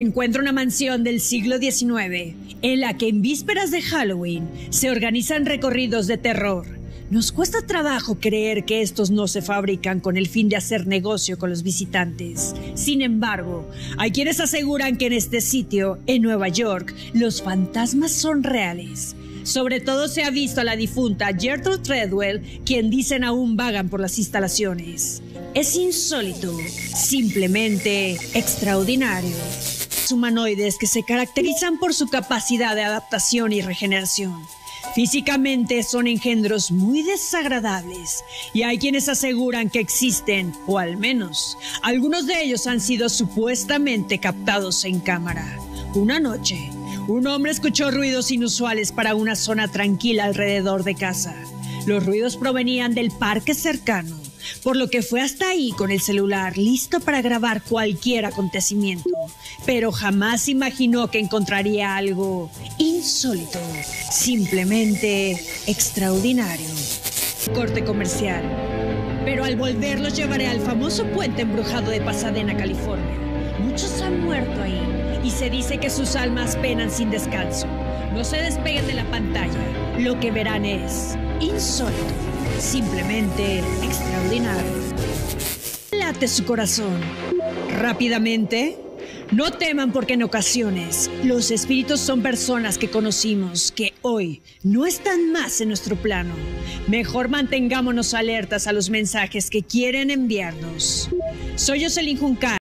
encuentra una mansión del siglo XIX en la que en vísperas de Halloween se organizan recorridos de terror. Nos cuesta trabajo creer que estos no se fabrican con el fin de hacer negocio con los visitantes. Sin embargo, hay quienes aseguran que en este sitio, en Nueva York, los fantasmas son reales. Sobre todo se ha visto a la difunta Gertrude Treadwell, quien dicen aún vagan por las instalaciones. Es insólito, simplemente extraordinario humanoides que se caracterizan por su capacidad de adaptación y regeneración. Físicamente son engendros muy desagradables y hay quienes aseguran que existen, o al menos algunos de ellos han sido supuestamente captados en cámara. Una noche, un hombre escuchó ruidos inusuales para una zona tranquila alrededor de casa. Los ruidos provenían del parque cercano por lo que fue hasta ahí con el celular listo para grabar cualquier acontecimiento, pero jamás imaginó que encontraría algo insólito, simplemente extraordinario. Corte comercial. Pero al volver los llevaré al famoso puente embrujado de Pasadena, California. Muchos han muerto ahí y se dice que sus almas penan sin descanso. No se despeguen de la pantalla. Lo que verán es insólito, simplemente extraordinario. Late su corazón. Rápidamente. No teman porque en ocasiones los espíritus son personas que conocimos que hoy no están más en nuestro plano. Mejor mantengámonos alertas a los mensajes que quieren enviarnos. Soy Jocelyn Juncar.